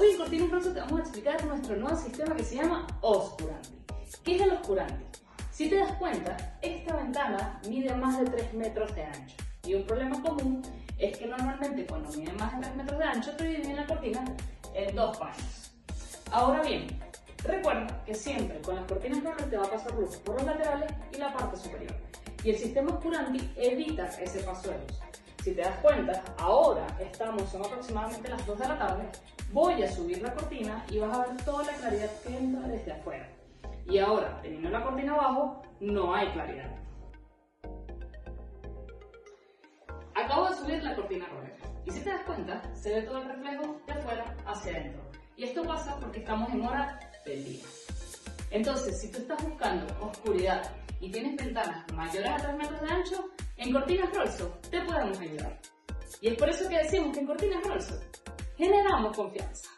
Hoy en Cortina Rosa te vamos a explicar nuestro nuevo sistema que se llama Oscuranti. ¿Qué es el Oscuranti? Si te das cuenta, esta ventana mide más de 3 metros de ancho. Y un problema común es que normalmente cuando mide más de 3 metros de ancho te dividen la cortina en dos paños. Ahora bien, recuerda que siempre con las cortinas roller te va a pasar luz por los laterales y la parte superior. Y el sistema Oscuranti evita ese paso de luz. Si te das cuenta, ahora estamos, son aproximadamente las 2 de la tarde, voy a subir la cortina y vas a ver toda la claridad que entra desde afuera. Y ahora, teniendo la cortina abajo, no hay claridad. Acabo de subir la cortina roja y si te das cuenta, se ve todo el reflejo de afuera hacia adentro. Y esto pasa porque estamos en hora del día. Entonces, si tú estás buscando oscuridad y tienes ventanas mayores a 3 metros de ancho, en Cortinas Rolso te podemos ayudar. Y es por eso que decimos que en Cortinas Rolso generar uma confiança.